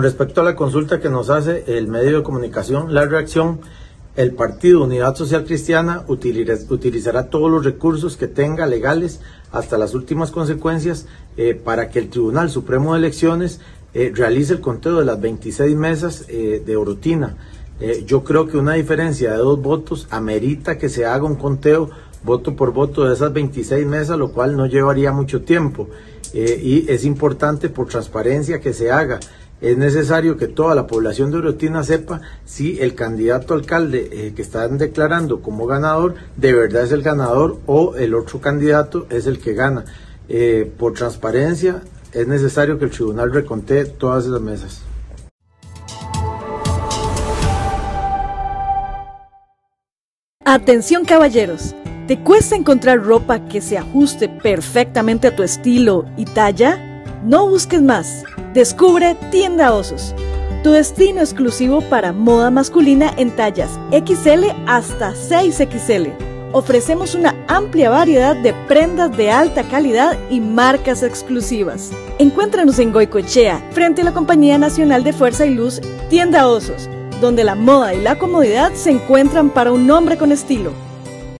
Respecto a la consulta que nos hace el medio de comunicación, la reacción, el Partido Unidad Social Cristiana utilizará todos los recursos que tenga legales hasta las últimas consecuencias eh, para que el Tribunal Supremo de Elecciones eh, realice el conteo de las 26 mesas eh, de Orotina. yo creo que una diferencia de dos votos amerita que se haga un conteo voto por voto de esas 26 mesas, lo cual no llevaría mucho tiempo. y es importante por transparencia que se haga es necesario que toda la población de Orotina sepa si el candidato alcalde eh, que están declarando como ganador de verdad es el ganador o el otro candidato es el que gana. Eh, por transparencia es necesario que el tribunal reconte todas esas mesas. Atención caballeros, ¿te cuesta encontrar ropa que se ajuste perfectamente a tu estilo y talla? No busques más. Descubre Tienda Osos, tu destino exclusivo para moda masculina en tallas XL hasta 6XL. Ofrecemos una amplia variedad de prendas de alta calidad y marcas exclusivas. Encuéntranos en Goicoechea, frente a la Compañía Nacional de Fuerza y Luz, Tienda Osos, donde la moda y la comodidad se encuentran para un hombre con estilo.